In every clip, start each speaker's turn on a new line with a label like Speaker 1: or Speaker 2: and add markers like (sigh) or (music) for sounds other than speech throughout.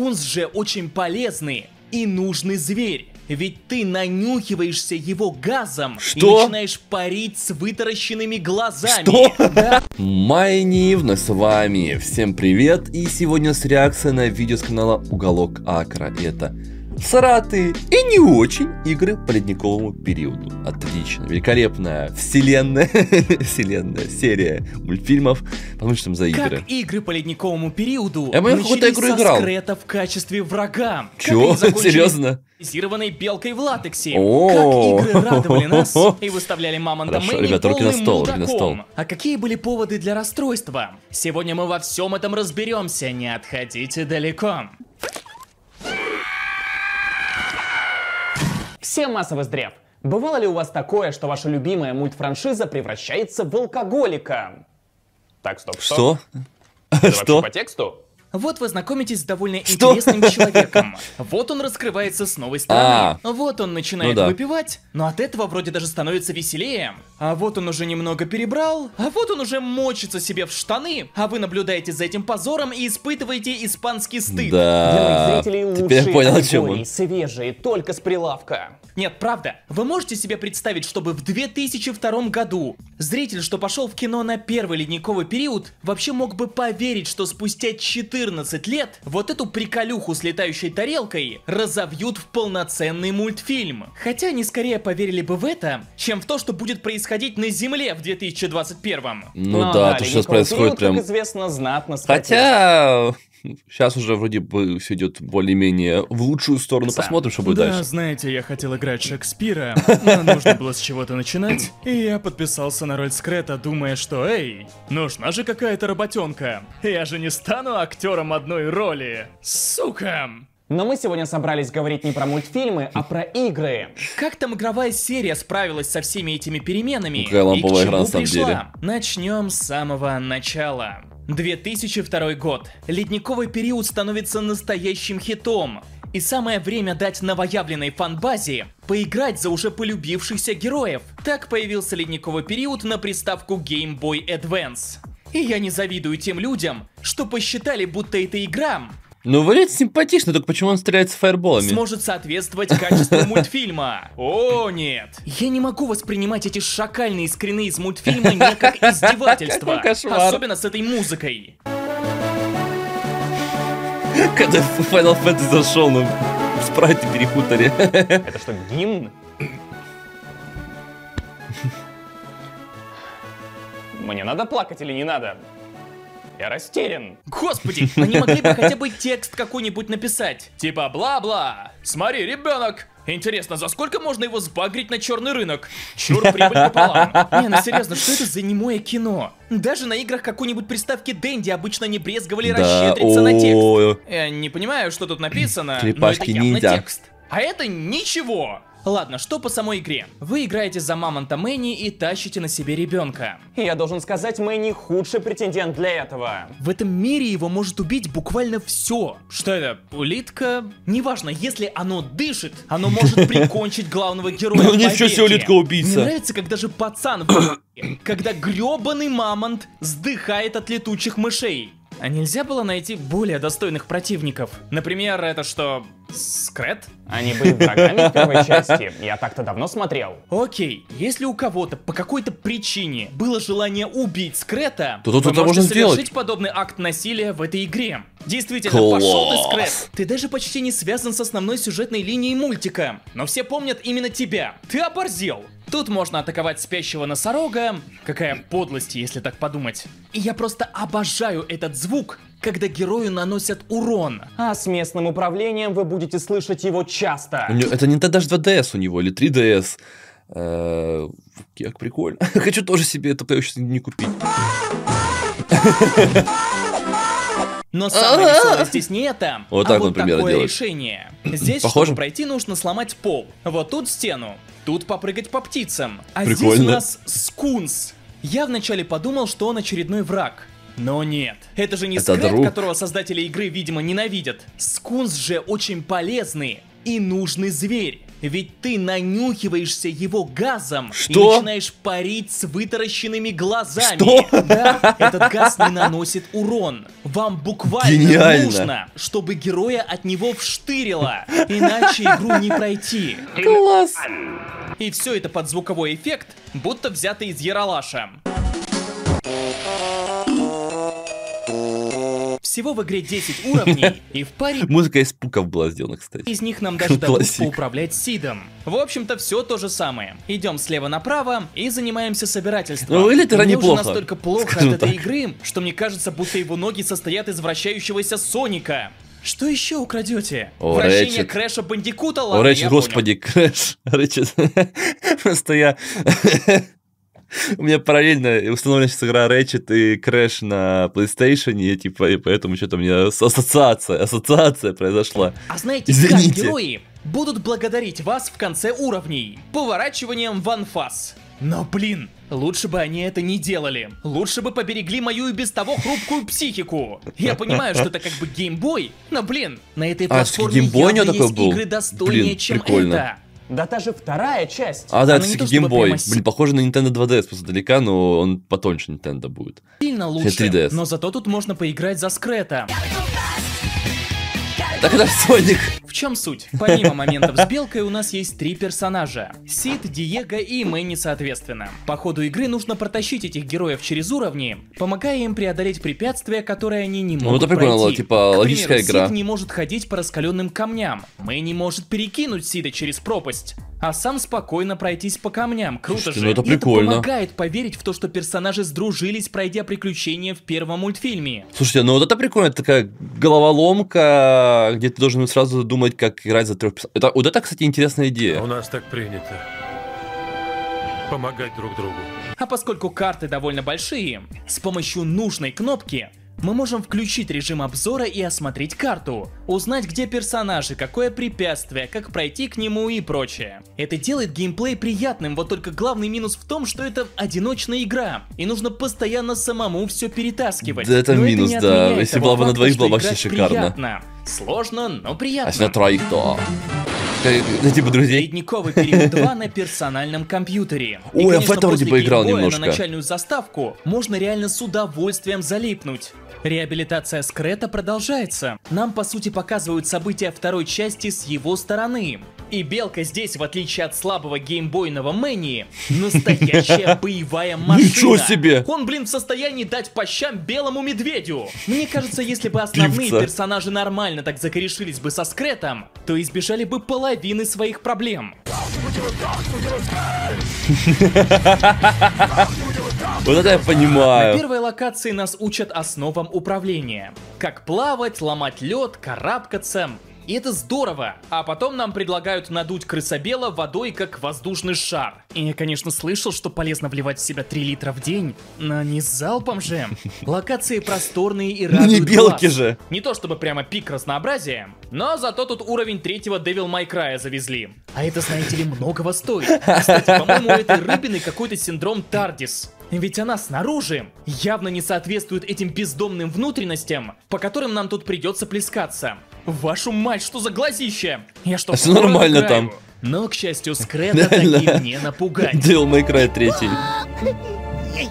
Speaker 1: Скунс же очень полезный и нужный зверь. Ведь ты нанюхиваешься его газом
Speaker 2: Что?
Speaker 1: и начинаешь парить с вытаращенными глазами.
Speaker 2: Что?
Speaker 1: Да,
Speaker 2: Майни вновь с вами. Всем привет. И сегодня с реакцией на видео с канала Уголок Акра. И сраты и не очень игры по ледниковому периоду. Отлично, великолепная вселенная, (laughs) вселенная, серия мультфильмов. Потому что там за игры.
Speaker 1: Как игры по ледниковому периоду
Speaker 2: Я бы в какую-то игру играл.
Speaker 1: скрета в качестве врага.
Speaker 2: Чё? (laughs) Серьезно?
Speaker 1: Зированной белкой в латексе.
Speaker 2: О.
Speaker 1: Как игры радовали нас (laughs) и выставляли мамонта Мэнни
Speaker 2: ребята, руки на стол, руки на стол.
Speaker 1: А какие были поводы для расстройства? Сегодня мы во всем этом разберемся, не отходите далеко.
Speaker 3: Всем массовый здрав! Бывало ли у вас такое, что ваша любимая мультфраншиза превращается в алкоголика? Так, стоп,
Speaker 2: Что?
Speaker 3: стоп. Это вообще
Speaker 2: Что?
Speaker 3: по тексту?
Speaker 1: Вот вы знакомитесь с довольно
Speaker 2: Что?
Speaker 1: интересным человеком. Вот он раскрывается с новой стороны. Вот он начинает
Speaker 2: Ну да.
Speaker 1: выпивать, но от этого вроде даже становится веселее. А вот он уже немного перебрал, а вот он уже мочится себе в штаны, а вы наблюдаете за этим позором и испытываете испанский стыд.
Speaker 3: Для моих
Speaker 2: Да.
Speaker 3: зрителей
Speaker 2: Теперь
Speaker 3: лучшие
Speaker 2: я понял, о чем он.
Speaker 3: свежие, только с прилавка.
Speaker 1: Нет, правда. Вы можете себе представить, чтобы в 2002 году зритель, что пошел в кино на первый ледниковый период, вообще мог бы поверить, что спустя 14 лет вот эту приколюху с летающей тарелкой разовьют в полноценный мультфильм. Хотя они скорее поверили бы в это, чем в то, что будет происходить на Земле в 2021.
Speaker 2: Ну
Speaker 3: Но
Speaker 2: да, то сейчас происходит
Speaker 3: период,
Speaker 2: прям...
Speaker 3: как известно, знатно скатился.
Speaker 2: Хотя... Сейчас уже вроде бы все идет более-менее в лучшую сторону. Посмотрим, что будет
Speaker 1: да,
Speaker 2: дальше.
Speaker 1: знаете, я хотел играть Шекспира, но нужно было с чего-то начинать, и я подписался на роль Скрета, думая, что, эй, нужна же какая-то работенка. Я же не стану актером одной роли. Сука!
Speaker 3: Но мы сегодня собрались говорить не про мультфильмы, а про игры.
Speaker 1: Как там игровая серия справилась со всеми этими переменами?
Speaker 2: Какая
Speaker 1: и к
Speaker 2: ламповая
Speaker 1: чему
Speaker 2: игра, на самом
Speaker 1: пришла?
Speaker 2: деле.
Speaker 1: Начнем с самого начала. 2002 год. Ледниковый период становится настоящим хитом. И самое время дать новоявленной фанбазе поиграть за уже полюбившихся героев. Так появился ледниковый период на приставку Game Boy Advance. И я не завидую тем людям, что посчитали, будто эта игра
Speaker 2: Ну, выглядит симпатично, только почему он стреляет с фаерболами?
Speaker 1: сможет соответствовать качеству (laughs) мультфильма. О, нет. Я не могу воспринимать эти шакальные скрины из мультфильма не как (laughs) издевательство. Особенно с этой музыкой.
Speaker 2: Когда в Final Fantasy зашел, ну, спрайты перепутали.
Speaker 3: Это что, гимн? (laughs) Мне надо плакать или не надо? Я растерян.
Speaker 1: Господи, они могли бы хотя бы текст какой-нибудь написать. Типа бла-бла. Смотри, ребенок. Интересно, за сколько можно его сбагрить на черный рынок? Чур прибыль пополам. Не, ну серьезно, что это за немое кино? Даже на играх какой-нибудь приставки Дэнди обычно не брезговали
Speaker 2: Да,
Speaker 1: расщедриться на текст. Я не понимаю, что тут написано, но это явно
Speaker 2: ниндзя.
Speaker 1: текст. А это ничего. Ладно, что по самой игре? Вы играете за мамонта Мэнни и тащите на себе ребенка.
Speaker 3: И я должен сказать, Мэнни худший претендент для этого.
Speaker 1: В этом мире его может убить буквально все. Что это? Улитка? Неважно, если оно дышит, оно может (laughs) прикончить главного героя.
Speaker 2: Ну ничего себе,
Speaker 1: побеге.
Speaker 2: улитка-убийца.
Speaker 1: Мне нравится, как даже пацан когда гребаный мамонт сдыхает от летучих мышей. А нельзя было найти более достойных противников? Например, это что, Скрет?
Speaker 3: Они были врагами в первой части. Я так-то давно смотрел.
Speaker 1: Окей, если у кого-то по какой-то причине было желание убить Скрета,
Speaker 2: То тут это можно сделать.
Speaker 1: совершить подобный акт насилия в этой игре. Действительно,
Speaker 2: Класс.
Speaker 1: пошел ты, Скрет. Ты даже почти не связан с основной сюжетной линией мультика. Но все помнят именно тебя. Ты оборзел. Тут можно атаковать спящего носорога. Какая подлость, если так подумать. И я просто обожаю этот звук, когда герою наносят урон.
Speaker 3: А с местным управлением вы будете слышать его часто.
Speaker 2: Это не даже 2DS у него, или 3DS. Э, Как прикольно. (laughs) Хочу тоже себе, я сейчас не купить.
Speaker 1: Но самое веселое здесь не это, (laughs)
Speaker 2: Вот
Speaker 1: а
Speaker 2: так,
Speaker 1: вот
Speaker 2: например,
Speaker 1: такое
Speaker 2: делать.
Speaker 1: решение. Здесь,
Speaker 2: Похоже?
Speaker 1: чтобы пройти, нужно сломать пол. Вот тут стену, тут попрыгать по птицам. А здесь у
Speaker 2: Прикольно.
Speaker 1: нас скунс. Я вначале подумал, что он очередной враг. Но нет, это же не
Speaker 2: Это
Speaker 1: скрет,
Speaker 2: друг.
Speaker 1: которого создатели игры, видимо, ненавидят. Скунс же очень полезный и нужный зверь. Ведь ты нанюхиваешься его газом
Speaker 2: Что?
Speaker 1: и начинаешь парить с вытаращенными глазами.
Speaker 2: Что?
Speaker 1: Да, этот газ не наносит урон. Вам буквально
Speaker 2: Гениально.
Speaker 1: нужно, чтобы героя от него вштырило. Иначе игру не пройти.
Speaker 2: Класс!
Speaker 1: И все это под звуковой эффект, будто взято из Яралаша. Всего в игре 10 уровней, (laughs) и в паре
Speaker 2: Музыка из пуков была сделана, кстати.
Speaker 1: из них нам (laughs) даже дадут поуправлять Сидом. В общем-то, все то же самое. Идем слева направо и занимаемся собирательством.
Speaker 2: Ну, выглядит это
Speaker 1: Мне
Speaker 2: неплохо,
Speaker 1: уже настолько (laughs) плохо от этой игры, что мне кажется, будто его ноги состоят из вращающегося Соника. Что еще украдете?
Speaker 2: О,
Speaker 1: Вращение
Speaker 2: Рэчет.
Speaker 1: Крэша Бандикута?
Speaker 2: О,
Speaker 1: Ладно,
Speaker 2: Рэчет,
Speaker 1: я понял.
Speaker 2: господи, Крэш, Рэчет. Просто я... У меня параллельно установлена сейчас игра Рэчет и Крэш на PlayStation, и типа, и поэтому что-то у меня ассоциация, ассоциация произошла.
Speaker 1: А знаете,
Speaker 2: Извините.
Speaker 1: как герои будут благодарить вас в конце уровней? Поворачиванием в анфас. Но блин, лучше бы они это не делали. Лучше бы поберегли мою и без того хрупкую психику. Я понимаю, что это как бы Game Boy, но блин, на этой
Speaker 2: А,
Speaker 1: платформе
Speaker 2: него
Speaker 1: явно есть
Speaker 2: был?
Speaker 1: игры достойнее,
Speaker 2: Блин,
Speaker 1: чем
Speaker 2: прикольно.
Speaker 1: это.
Speaker 3: Да та же вторая часть.
Speaker 2: А, да, это все геймбой.
Speaker 1: прямо
Speaker 2: Блин, похоже на Nintendo 2DS просто далека, но он потоньше Nintendo будет.
Speaker 1: Сильно лучше,
Speaker 2: 3DS.
Speaker 1: но зато тут можно поиграть за скрета.
Speaker 2: Так это Соник.
Speaker 1: В чем суть? Помимо моментов с белкой у нас есть три персонажа. Сид, Диего и Мэнни соответственно. По ходу игры нужно протащить этих героев через уровни, помогая им преодолеть препятствия, которые они не могут
Speaker 2: это прикольно,
Speaker 1: пройти.
Speaker 2: типа,
Speaker 1: К
Speaker 2: логическая
Speaker 1: примеру,
Speaker 2: игра.
Speaker 1: Сид не может ходить по раскаленным камням. Мэнни может перекинуть Сида через пропасть. А сам спокойно пройтись по камням. Круто
Speaker 2: Слушайте,
Speaker 1: же.
Speaker 2: ну это
Speaker 1: И
Speaker 2: прикольно.
Speaker 1: помогает поверить в то, что персонажи сдружились, пройдя приключения в первом мультфильме.
Speaker 2: Слушайте, ну вот это прикольно, это такая головоломка, где ты должен сразу думать, как играть за трех персонажей. Это, вот это, кстати, интересная
Speaker 4: У
Speaker 2: идея.
Speaker 4: нас так принято. Помогать друг другу.
Speaker 1: А поскольку карты довольно большие, с помощью нужной кнопки мы можем включить режим обзора и осмотреть карту, узнать, где персонажи, какое препятствие, как пройти к нему и прочее. Это делает геймплей приятным, вот только главный минус в том, что это одиночная игра, и нужно постоянно самому все перетаскивать.
Speaker 2: Да, это
Speaker 1: Но
Speaker 2: минус,
Speaker 1: не
Speaker 2: да. Если была бы на двоих, было бы вообще шикарно.
Speaker 1: приятно. Сложно, но приятно.
Speaker 2: А если на троих, то... Ну, типа друзей.
Speaker 1: Ледниковый период 2 на персональном компьютере. (laughs) И,
Speaker 2: Ой, а в
Speaker 1: конечно,
Speaker 2: это вроде поиграл немножко.
Speaker 1: на начальную заставку можно реально с удовольствием залипнуть. Реабилитация Скрета продолжается. Нам, по сути, показывают события второй части с его стороны. И Белка здесь, в отличие от слабого геймбойного Мэнни, настоящая (laughs) боевая машина.
Speaker 2: Ничего себе!
Speaker 1: Он, блин, в состоянии дать по щам белому медведю. Мне кажется, если бы основные
Speaker 2: Певца.
Speaker 1: персонажи нормально так закорешились бы со скретом, то избежали бы половины своих проблем. (laughs)
Speaker 2: Вот это я
Speaker 1: На
Speaker 2: понимаю.
Speaker 1: первой локации нас учат основам управления. Как плавать, ломать лед, карабкаться. И это здорово. А потом нам предлагают надуть крысобела водой, как воздушный шар. И я, конечно, слышал, что полезно вливать в себя 3 литра в день, но не залпом же. Локации просторные и (laughs) радуют
Speaker 2: не белки
Speaker 1: глаз.
Speaker 2: же.
Speaker 1: Не то чтобы прямо пик разнообразия, но зато тут уровень третьего Devil May Cry завезли. А это, знаете ли, многого стоит. Кстати, по-моему, у этой рыбины какой-то синдром Тардис. Ведь она снаружи явно не соответствует этим бездомным внутренностям, по которым нам тут придется плескаться. Вашу мать, что за глазище? Я что,
Speaker 2: всё
Speaker 1: в хоррор
Speaker 2: нормально там.
Speaker 1: Но, к счастью, Скрета таким не напугать.
Speaker 2: Devil May Cry 3.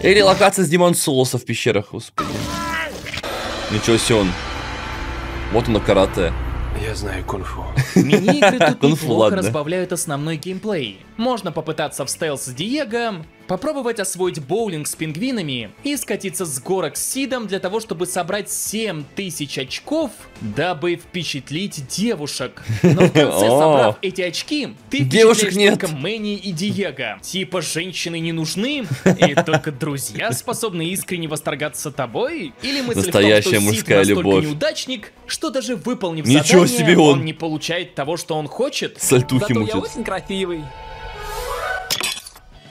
Speaker 2: Или локация с Демон Солоса в пещерах, господи. Ничего себе он. Вот оно карате.
Speaker 4: Я знаю кунг-фу. (laughs)
Speaker 1: Мини-игры тут
Speaker 2: Кунг-фу,
Speaker 1: неплохо разбавляют основной геймплей. Можно попытаться в стелс с Диего, попробовать освоить боулинг с пингвинами и скатиться с горок с Сидом для того, чтобы собрать 7000 очков, дабы впечатлить девушек. Но в конце, (laughs) собрав эти очки, ты
Speaker 2: Девушек нет.
Speaker 1: только Мэнни и Диего. Типа женщины не нужны, и (laughs) только друзья способны искренне восторгаться тобой? Или мысль
Speaker 2: Настоящая
Speaker 1: в том, что Сид
Speaker 2: мужская
Speaker 1: настолько
Speaker 2: любовь.
Speaker 1: неудачник, что даже выполнив
Speaker 2: Ничего
Speaker 1: задание,
Speaker 2: себе он.
Speaker 1: он не получает того, что он хочет?
Speaker 2: Сальтухи
Speaker 5: Зато я
Speaker 2: мутит.
Speaker 5: очень красивый.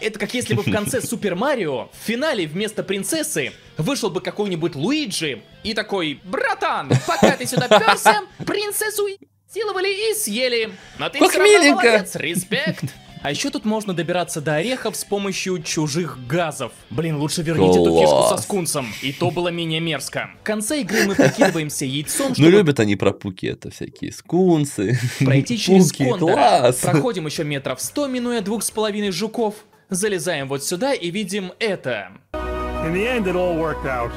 Speaker 1: Это как если бы в конце (laughs) Супер Марио в финале вместо принцессы вышел бы какой-нибудь Луиджи и такой «Братан, пока ты сюда перся, принцессу силовали и съели. Но ты
Speaker 2: Как
Speaker 1: равно
Speaker 2: миленько!»
Speaker 1: молодец, респект!» А еще тут можно добираться до орехов с помощью чужих газов. Блин, лучше верните эту фишку со
Speaker 2: Класс.
Speaker 1: скунсом. И то было менее мерзко. В конце игры мы прикидываемся яйцом,
Speaker 2: Ну
Speaker 1: чтобы
Speaker 2: любят они про пуки это всякие скунсы.
Speaker 1: пройти через
Speaker 2: пуки,
Speaker 1: кондора.
Speaker 2: класс.
Speaker 1: Проходим еще метров сто, минуя двух с половиной жуков. Залезаем вот сюда и видим это.
Speaker 5: In the end, it all worked out.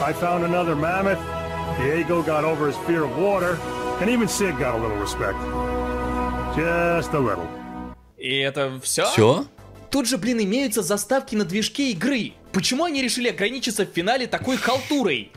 Speaker 5: I found another mammoth, Diego got over his fear of water, and even Sid got a little respect. Just a little.
Speaker 1: И это все?
Speaker 2: Все?
Speaker 1: Тут же, блин, имеются заставки на движке игры. Почему они решили ограничиться в финале такой халтурой?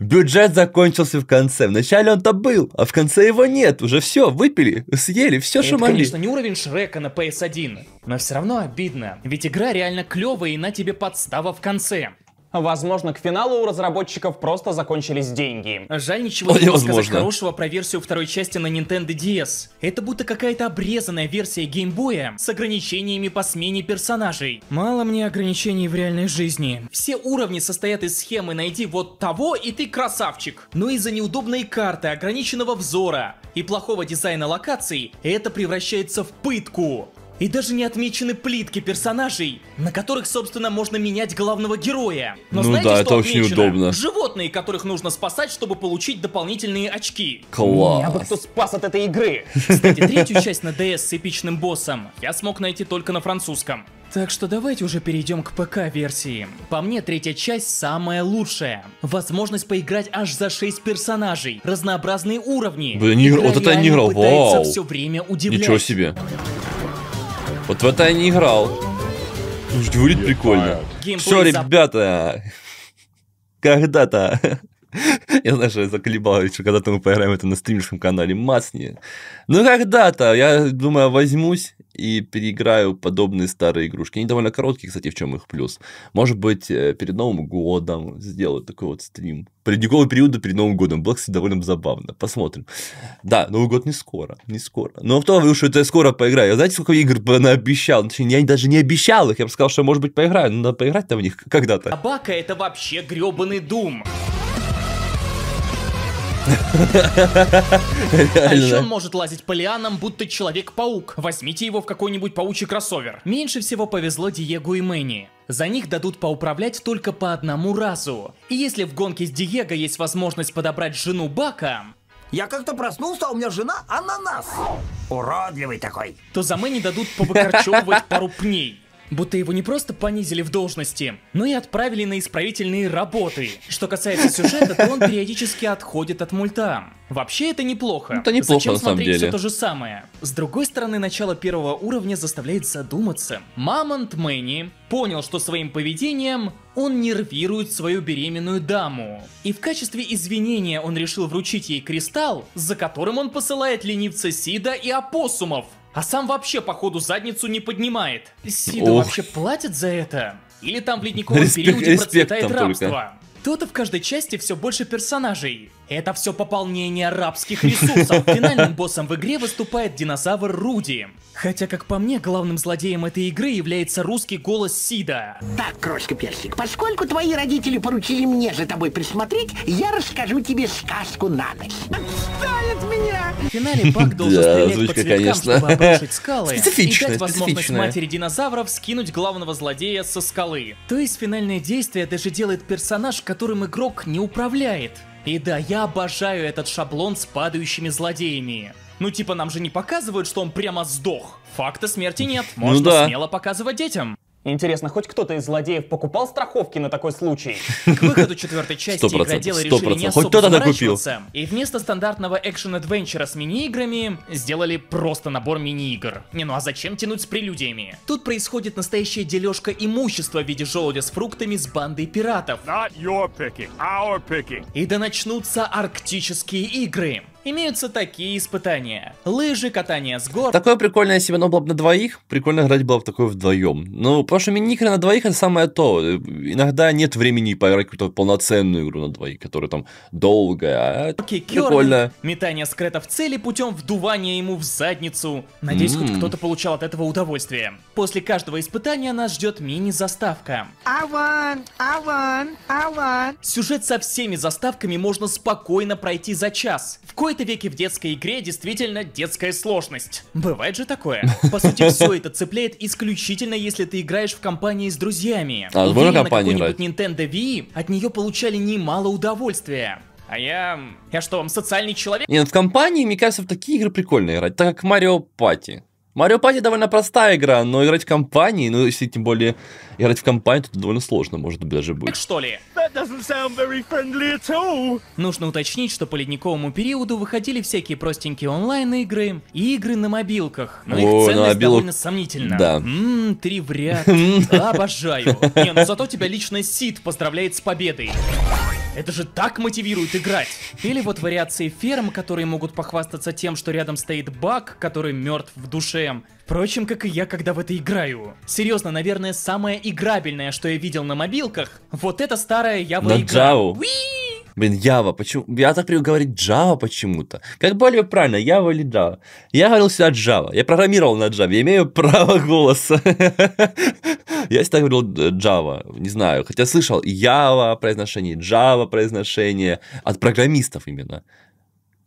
Speaker 2: Бюджет закончился в конце. Вначале он-то был, а в конце его нет. Уже все, выпили, съели, все,
Speaker 1: Это,
Speaker 2: могли.
Speaker 1: конечно, не уровень Шрека на PS1, но все равно обидно, ведь игра реально клевая и на тебе подстава в конце.
Speaker 3: Возможно, к финалу у разработчиков просто закончились деньги.
Speaker 1: Жаль, ничего не могу сказать хорошего про версию второй части на Nintendo DS. Это будто какая-то обрезанная версия геймбоя с ограничениями по смене персонажей. Мало мне ограничений в реальной жизни. Все уровни состоят из схемы «найди вот того, и ты красавчик». Но из-за неудобной карты, ограниченного взора и плохого дизайна локаций, это превращается в пытку. И даже не отмечены плитки персонажей, на которых, собственно, можно менять главного героя. Но
Speaker 2: Ну
Speaker 1: знаете,
Speaker 2: да,
Speaker 1: что
Speaker 2: это очень
Speaker 1: отмечено?
Speaker 2: удобно.
Speaker 1: Животные, которых нужно спасать, чтобы получить дополнительные очки.
Speaker 3: Меня бы
Speaker 2: Класс.
Speaker 3: кто спас от этой игры.
Speaker 1: Кстати, третью часть на DS с эпичным боссом я смог найти только на французском. Так что давайте уже перейдем к ПК-версии. По мне, третья часть самая лучшая. Возможность поиграть аж за 6 персонажей, разнообразные уровни.
Speaker 2: Блин, не вот это я не играл, вау.
Speaker 1: все время удивлять.
Speaker 2: Ничего себе. Вот в это я не играл. Слушайте, выглядит прикольно. Все, ребята, когда-то. (laughs) Я знаю, что я заколебал, что когда-то мы поиграем это на стримерском канале Масни. Ну, когда-то, я думаю, возьмусь и переиграю подобные старые игрушки. Они довольно короткие, кстати, в чем их плюс. Может быть, э, перед Новым годом сделать такой вот стрим. Ледниковый период перед Новым годом. Было, кстати, довольно забавно. Посмотрим. Да, Новый год не скоро, не скоро. Но в том, что это я скоро поиграю. Знаете, сколько игр бы обещал? Точнее, я даже не обещал их. Я бы сказал, что, может быть, поиграю. Но надо поиграть-то в них когда-то.
Speaker 1: Собака это вообще гребаный дум. А еще он может лазить по лианам, будто Человек-паук. Возьмите его в какой-нибудь паучий кроссовер. Меньше всего повезло Диего и Мэнни. За них дадут поуправлять только по одному разу. И если в гонке с Диего есть возможность подобрать жену Бака,
Speaker 6: Я как-то проснулся, а у меня жена ананас. Уродливый такой.
Speaker 1: то за Мэнни дадут повыкорчевывать (laughs) пару пней. Будто его не просто понизили в должности, но и отправили на исправительные работы. Что касается сюжета, то он периодически отходит от мульта. Вообще это неплохо.
Speaker 2: Это неплохо,
Speaker 1: Зачем
Speaker 2: на самом
Speaker 1: смотреть
Speaker 2: деле.
Speaker 1: все то же самое? С другой стороны, начало первого уровня заставляет задуматься. Мамонт Мэнни понял, что своим поведением он нервирует свою беременную даму. И в качестве извинения он решил вручить ей кристалл, за которым он посылает ленивца Сида и опоссумов. А сам вообще, походу, задницу не поднимает. Сиду
Speaker 2: Ох.
Speaker 1: вообще платят за это? Или там в ледниковом
Speaker 2: Респект-
Speaker 1: периоде
Speaker 2: респект
Speaker 1: процветает
Speaker 2: там только.
Speaker 1: рабство? То-то в каждой части все больше персонажей. Это все пополнение рабских ресурсов. Финальным боссом в игре выступает динозавр Руди. Хотя, как по мне, главным злодеем этой игры является русский голос Сида.
Speaker 6: Так, крошка персик, поскольку твои родители поручили мне за тобой присмотреть, я расскажу тебе сказку на ночь. Отстань от меня!
Speaker 1: В финале Бак должен (laughs)
Speaker 2: Да,
Speaker 1: стрелять по цветкам,
Speaker 2: конечно.
Speaker 1: чтобы обрушить (laughs) скалы и дать возможность матери динозавров скинуть главного злодея со скалы. То есть финальное действие даже делает персонаж, которым игрок не управляет. И да, я обожаю этот шаблон с падающими злодеями. Ну типа нам же не показывают, что он прямо сдох. Факта смерти нет. Можно
Speaker 2: да.
Speaker 1: смело показывать детям.
Speaker 3: Интересно, хоть кто-то из злодеев покупал страховки на такой случай? (laughs)
Speaker 1: К выходу четвертой части
Speaker 2: Сто процентов,
Speaker 1: игроделы
Speaker 2: сто
Speaker 1: решили не
Speaker 2: процентов. Хоть
Speaker 1: особо
Speaker 2: кто-то
Speaker 1: заморачиваться, и вместо стандартного экшен-адвенчера с мини-играми сделали просто набор мини-игр. Не, ну а зачем тянуть с прелюдиями? Тут происходит настоящая дележка имущества в виде желудя с фруктами с бандой пиратов.
Speaker 5: Not your picking, our picking.
Speaker 1: И да начнутся арктические игры. Имеются такие испытания. Лыжи, катание с гор,
Speaker 2: Такое прикольное, если бы оно было бы на двоих, прикольно играть было бы такое вдвоем. Но потому что мини-игры на двоих это самое то. Иногда нет времени поиграть какую-то полноценную игру на двоих, которая там долгая. А это
Speaker 1: Горки,
Speaker 2: прикольно.
Speaker 1: метание скрета в цели путем вдувания ему в задницу. Надеюсь, хоть
Speaker 2: М.
Speaker 1: кто-то получал от этого удовольствие. После каждого испытания нас ждет мини-заставка.
Speaker 6: I won, I won, I won.
Speaker 1: Сюжет со всеми заставками можно спокойно пройти за час. В кои-то кои-то веке в детской игре действительно детская сложность. Бывает же такое. (laughs) По сути, все это цепляет исключительно, если ты играешь в компании с друзьями.
Speaker 2: А,
Speaker 1: Уверен, на какой-нибудь Nintendo Wii от нее получали немало удовольствия. А я... Я что, вам социальный человек?
Speaker 2: Не, ну в компании, мне кажется, в такие игры прикольно играть, так как Марио Пати. Марио Пати довольно простая игра, но играть в компании, ну если тем более играть в компании, то это довольно сложно, может быть, даже будет.
Speaker 1: что ли?
Speaker 5: That doesn't sound very friendly at all.
Speaker 1: Нужно уточнить, что по ледниковому периоду выходили всякие простенькие онлайн-игры и игры на мобилках, но
Speaker 2: О,
Speaker 1: их
Speaker 2: на
Speaker 1: ценность
Speaker 2: мобилах-
Speaker 1: довольно сомнительна.
Speaker 2: да.
Speaker 1: Ммм, три в ряд. (laughs) Обожаю. Не, ну зато тебя лично Сид поздравляет с победой. Это же так мотивирует играть. Или вот вариации ферм, которые могут похвастаться тем, что рядом стоит баг, который мертв в душе. Впрочем, как и я, когда в это играю. Серьезно, наверное, самое играбельное, что я видел на мобилках, вот это старая Ява
Speaker 2: На
Speaker 1: игра.
Speaker 2: Java.
Speaker 1: Уи!
Speaker 2: Блин, Java, почему? Я так привык говорить Java почему-то. Как более правильно, Java или Java? Я говорил всегда Java. Я программировал на Java. Я имею право голоса. (laughs) (laughs) Я всегда говорил э, Java. Не знаю. Хотя слышал Java произношение, Java произношение. От программистов именно.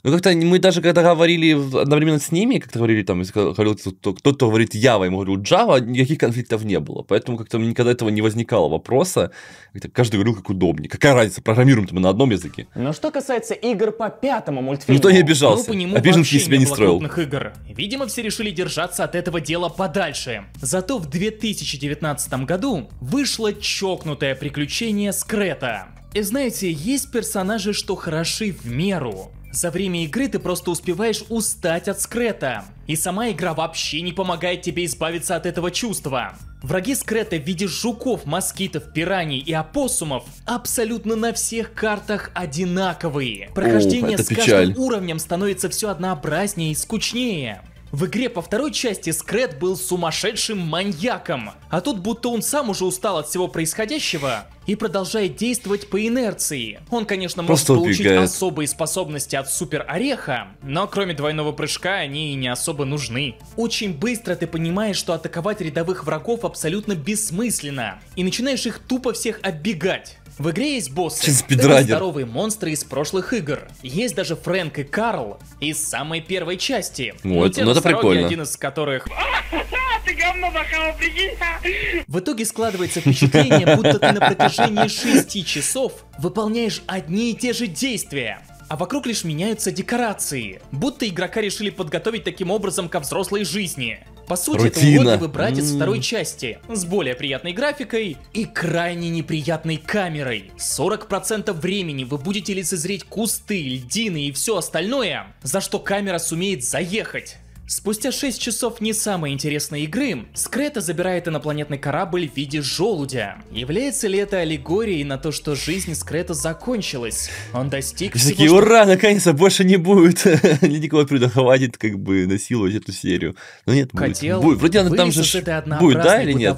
Speaker 2: Ну, как-то мы даже когда говорили одновременно с ними, как-то говорили там, говорил кто- кто-то говорит Java, ему говорил Java, никаких конфликтов не было. Поэтому как-то никогда этого не возникало вопроса. Каждый говорил как удобнее. Какая разница, программируем-то мы на одном языке.
Speaker 3: Но что касается игр по пятому мультфильму...
Speaker 2: Никто не
Speaker 1: Ну,
Speaker 2: обижался.
Speaker 1: по нему
Speaker 2: Обиженки себя не
Speaker 1: было
Speaker 2: строил.
Speaker 1: игр. Видимо, все решили держаться от этого дела подальше. Зато в 2019 году вышло чокнутое приключение Скрета. И знаете, есть персонажи, что хороши в меру. За время игры ты просто успеваешь устать от скрета. И сама игра вообще не помогает тебе избавиться от этого чувства. Враги скрета в виде жуков, москитов, пираний и опоссумов абсолютно на всех картах одинаковые. Прохождение
Speaker 2: это
Speaker 1: с
Speaker 2: печаль.
Speaker 1: каждым уровнем становится все однообразнее и скучнее. В игре по второй части Скрет был сумасшедшим маньяком, а тут будто он сам уже устал от всего происходящего и продолжает действовать по инерции. Он, конечно, может
Speaker 2: Просто
Speaker 1: получить
Speaker 2: убегает.
Speaker 1: особые способности от Супер Ореха, но кроме двойного прыжка они и не особо нужны. Очень быстро ты понимаешь, что атаковать рядовых врагов абсолютно бессмысленно, и начинаешь их тупо всех оббегать. В игре есть боссы. Здоровые монстры из прошлых игр. Есть даже Фрэнк и Карл из самой первой части.
Speaker 2: Вот,
Speaker 1: те
Speaker 2: ну это прикольно.
Speaker 1: один из которых... (laughs) В итоге складывается впечатление, будто ты на протяжении 6 часов выполняешь одни и те же действия. А вокруг лишь меняются декорации. Будто игрока решили подготовить таким образом ко взрослой жизни. По сути, это
Speaker 2: Рутина.
Speaker 1: уродливый братец
Speaker 2: М.
Speaker 1: второй части, с более приятной графикой и крайне неприятной камерой. 40% времени вы будете лицезреть кусты, льдины и все остальное, за что камера сумеет заехать. Спустя 6 часов не самой интересной игры, Скрета забирает инопланетный корабль в виде желудя. Является ли это аллегорией на то, что жизнь Скрета закончилась? Он достиг
Speaker 2: Все
Speaker 1: всего,
Speaker 2: такие,
Speaker 1: что
Speaker 2: ура, наконец-то больше не будет. (laughs) Никакого периода хватит как бы насиловать эту серию. Но нет, будет.
Speaker 1: хотел,
Speaker 2: Будет. Вроде она там же будет, да или нет?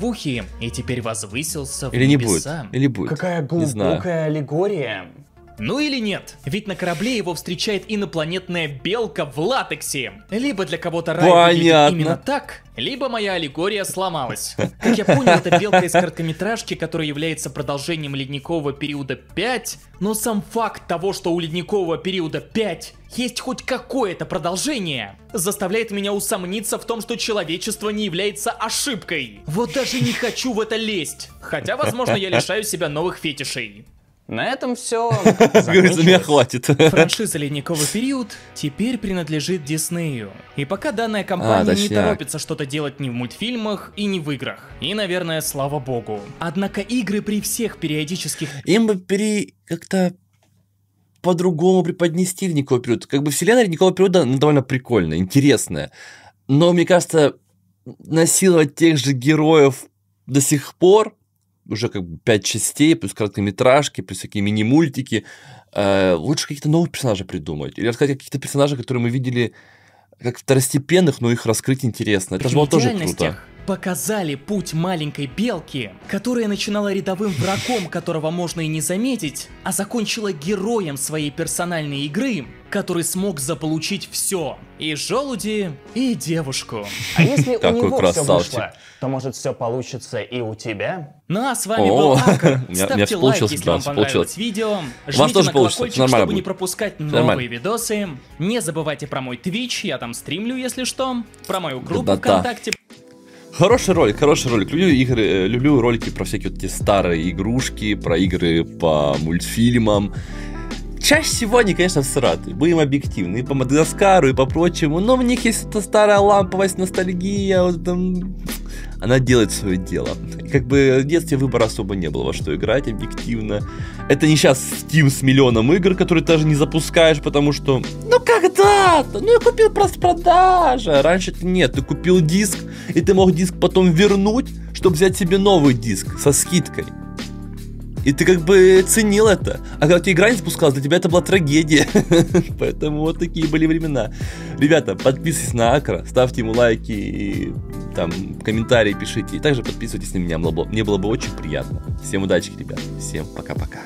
Speaker 1: и теперь возвысился в
Speaker 2: Или не будет? Или будет?
Speaker 3: Какая глубокая аллегория.
Speaker 1: Ну или нет, ведь на корабле его встречает инопланетная белка в латексе. Либо для кого-то рай
Speaker 2: Понятно.
Speaker 1: именно так, либо моя аллегория сломалась. Как я понял, это белка из короткометражки, которая является продолжением ледникового периода 5, но сам факт того, что у ледникового периода 5 есть хоть какое-то продолжение, заставляет меня усомниться в том, что человечество не является ошибкой. Вот даже не хочу в это лезть. Хотя, возможно, я лишаю себя новых фетишей.
Speaker 3: На этом все.
Speaker 2: Говорится, меня хватит.
Speaker 1: Франшиза «Ледниковый период» теперь принадлежит Диснею. И пока данная компания
Speaker 2: А,
Speaker 1: не торопится что-то делать ни в мультфильмах и ни в играх. И, наверное, слава богу. Однако игры при всех периодических
Speaker 2: Им бы пере... как-то по-другому преподнести ледниковый период. Как бы вселенная ледникового периода ну, довольно прикольная, интересная. Но, мне кажется, насиловать тех же героев до сих пор, уже как бы пять частей, плюс короткометражки, плюс всякие мини-мультики, э, лучше каких-то новых персонажей придумать. Или рассказать о каких-то персонажах, которые мы видели как второстепенных, но их раскрыть интересно. Это же было тоже круто.
Speaker 1: показали путь маленькой белки, которая начинала рядовым врагом, которого можно и не заметить, а закончила героем своей персональной игры, который смог заполучить все. И желуди, и девушку.
Speaker 3: А если у него все вышло, то может все получится и у тебя?
Speaker 1: Ну а с вами был (laughs) Акр. Ставьте лайк,
Speaker 2: получилось,
Speaker 1: если вам понравилось
Speaker 2: получилось.
Speaker 1: видео. Жмите
Speaker 2: тоже
Speaker 1: на
Speaker 2: получится,
Speaker 1: колокольчик,
Speaker 2: нормально
Speaker 1: чтобы не пропускать новые видосы. Не забывайте про мой Twitch, я там стримлю, если что. Про мою группу. ВКонтакте.
Speaker 2: Хороший ролик, хороший ролик. Люблю игры, э, люблю ролики про всякие вот эти старые игрушки, про игры по мультфильмам. Чаще всего они, конечно, всраты. Будем объективны. И по Мадагаскару, и по прочему. Но в них есть эта старая ламповость, ностальгия. Вот там... Она делает свое дело. И как бы в детстве выбора особо не было, во что играть объективно. Это не сейчас Steam с миллионом игр, которые ты даже не запускаешь, потому что... Ну когда-то! Ну я купил просто продажа. Раньше ты нет, ты купил диск, и ты мог диск потом вернуть, чтобы взять себе новый диск со скидкой. И ты как бы ценил это. А когда у тебя игра не запускалась, для тебя это была трагедия. (laughs) Поэтому вот такие были времена. Ребята, подписывайтесь на Акра, ставьте ему лайки и там комментарии пишите. И также подписывайтесь на меня, мне было бы очень приятно. Всем удачи, ребят. Всем пока-пока.